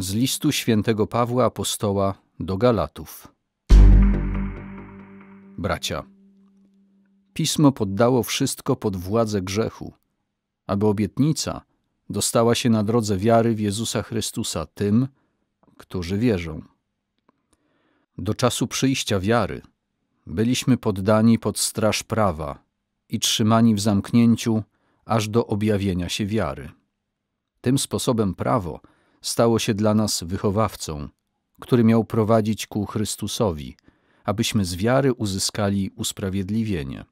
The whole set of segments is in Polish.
Z listu świętego Pawła Apostoła do Galatów. Bracia, Pismo poddało wszystko pod władzę grzechu, aby obietnica dostała się na drodze wiary w Jezusa Chrystusa tym, którzy wierzą. Do czasu przyjścia wiary byliśmy poddani pod straż prawa i trzymani w zamknięciu aż do objawienia się wiary. Tym sposobem prawo stało się dla nas wychowawcą, który miał prowadzić ku Chrystusowi, abyśmy z wiary uzyskali usprawiedliwienie.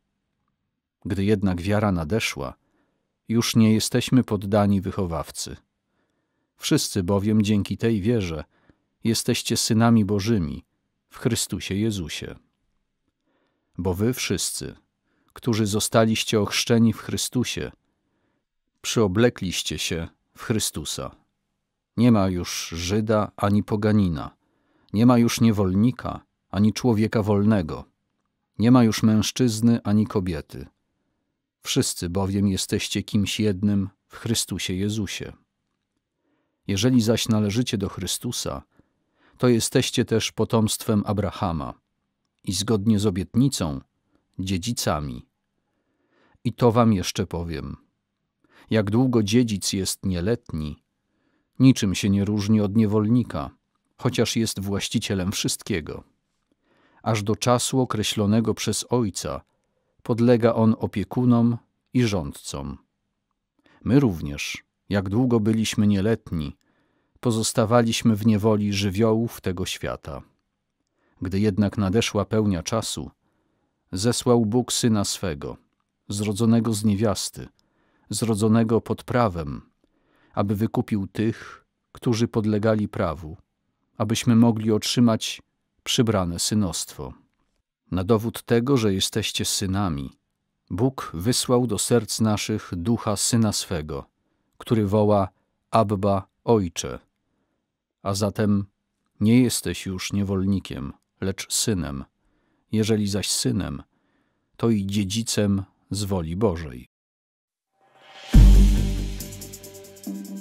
Gdy jednak wiara nadeszła, już nie jesteśmy poddani wychowawcy. Wszyscy bowiem dzięki tej wierze jesteście synami Bożymi w Chrystusie Jezusie. Bo wy wszyscy, którzy zostaliście ochrzczeni w Chrystusie, przyoblekliście się w Chrystusa. Nie ma już Żyda ani poganina, nie ma już niewolnika ani człowieka wolnego, nie ma już mężczyzny ani kobiety. Wszyscy bowiem jesteście kimś jednym w Chrystusie Jezusie. Jeżeli zaś należycie do Chrystusa, to jesteście też potomstwem Abrahama i zgodnie z obietnicą dziedzicami. I to wam jeszcze powiem. Jak długo dziedzic jest nieletni, niczym się nie różni od niewolnika, chociaż jest właścicielem wszystkiego. Aż do czasu określonego przez ojca podlega on opiekunom i rządcom. My również, jak długo byliśmy nieletni, pozostawaliśmy w niewoli żywiołów tego świata. Gdy jednak nadeszła pełnia czasu, zesłał Bóg syna swego, zrodzonego z niewiasty, zrodzonego pod prawem, aby wykupił tych, którzy podlegali prawu, abyśmy mogli otrzymać przybrane synostwo. Na dowód tego, że jesteście synami, Bóg wysłał do serc naszych ducha syna swego, który woła Abba Ojcze. A zatem nie jesteś już niewolnikiem, lecz synem. Jeżeli zaś synem, to i dziedzicem z woli Bożej. Thank you.